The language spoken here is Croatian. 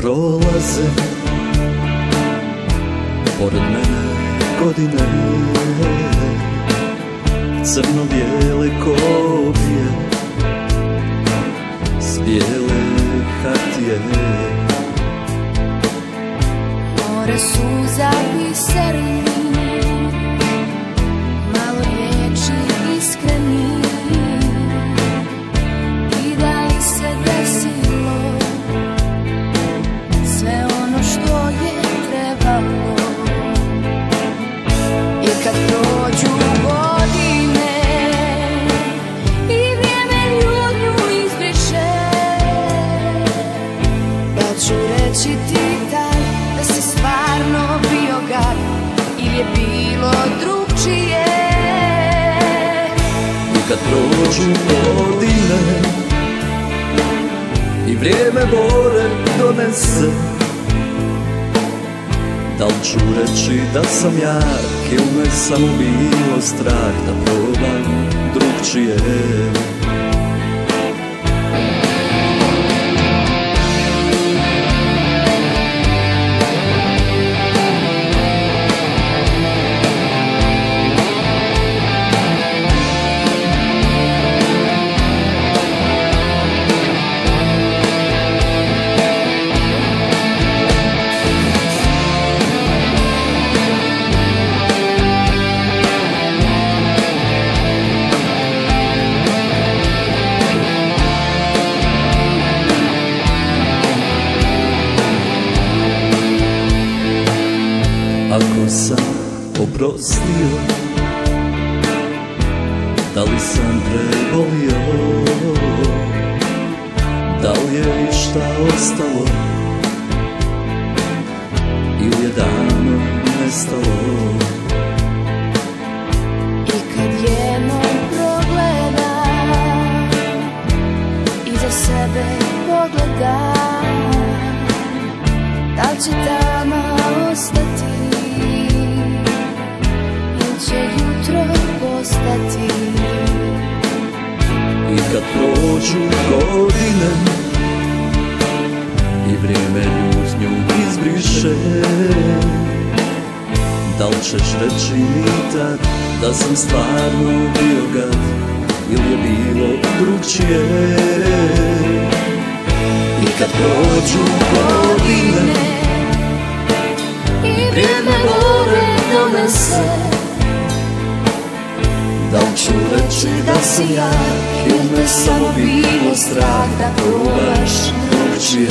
prolaze. Pored mene godine Crno-bijele kopije S bijele hartije More suza biseri Malo reći ti taj da si stvarno bio gad Ili je bilo drugčije? Kad prođu godine I vrijeme bore donese Da li ću reći da sam jak Ili me samo bilo strah da probam drugčije Ako sam oprostio. Da li sam prebolio? Da li je išta ostalo? Ili je davno nestalo? I kad jednom progleda Iza sebe pogleda Da li će tama ostati prođu godine I vrijeme ljutnju izbriše. Da li ćeš reći mi tad Da sam stvarno bio gad Ili je bilo drugčije? I kad prođu godine reći da si ja Ili me samo bilo strah Da probaš. Drugčije